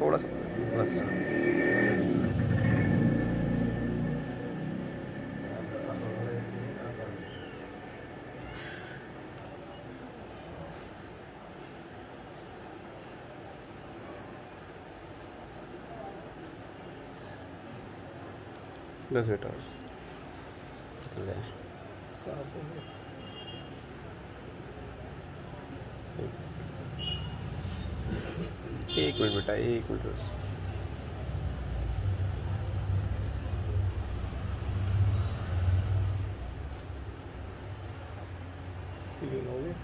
थोड़ा सा। बस। बस बेटा ले। साफ़ हो गया एक मिनट बेटा एक मिनट बस। क्लीन हो गए?